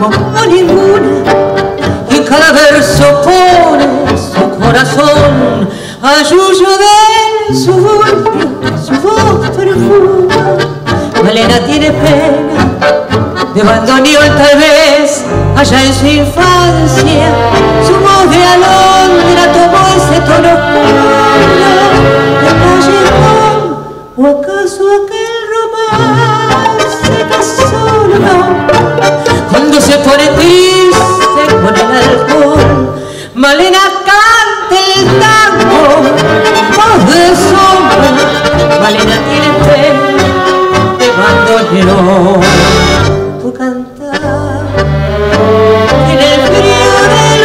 como ninguna y cada verso pone su corazón a yuyo de su vulva, su voz perfuma. Malena tiene pena de bandoneón tal vez allá en su infancia su voz de alondra tomó ese tono oscuro de callejón o acaso acá se pone triste con el alcohol, Malena canta el tango, voz de sombra. Malena tiene pena de bandoneón. Tu cantar en el frío del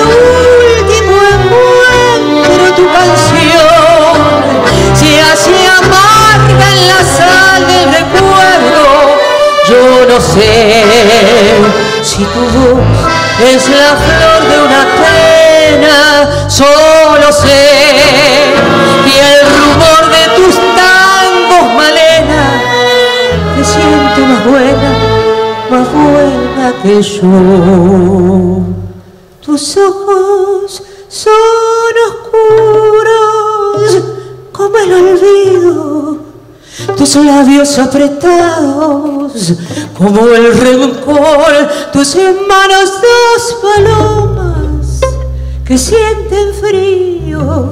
último encuentro tu canción se hace amarga en la sal del recuerdo yo no sé es la flor de una pena solo sé y el rumor de tus tangos malena te siento más buena más buena que yo. Tus ojos son oscuros como el olvido, tus labios apretados como el rencor, tus manos dos palomas que sienten frío.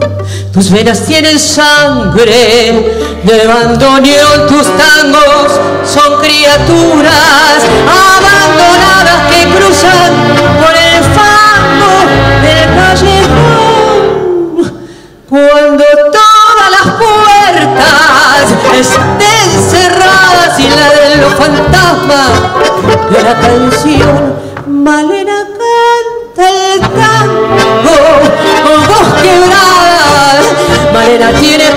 Tus venas tienen sangre de bandoneón, tus tangos la canción. Malena canta el tango con voz quebrada. Malena tiene